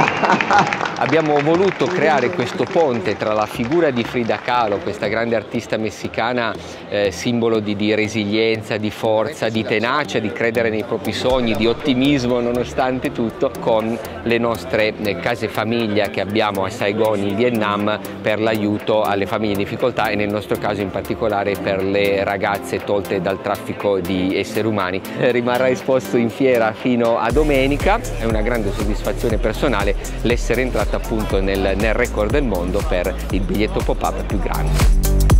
Yeah. Abbiamo voluto creare questo ponte tra la figura di Frida Kahlo, questa grande artista messicana, eh, simbolo di, di resilienza, di forza, di tenacia, di credere nei propri sogni, di ottimismo nonostante tutto, con le nostre eh, case famiglia che abbiamo a Saigon in Vietnam per l'aiuto alle famiglie in difficoltà e nel nostro caso in particolare per le ragazze tolte dal traffico di esseri umani. Eh, rimarrà esposto in fiera fino a domenica, è una grande soddisfazione personale l'essere entrato appunto nel, nel record del mondo per il biglietto pop-up più grande.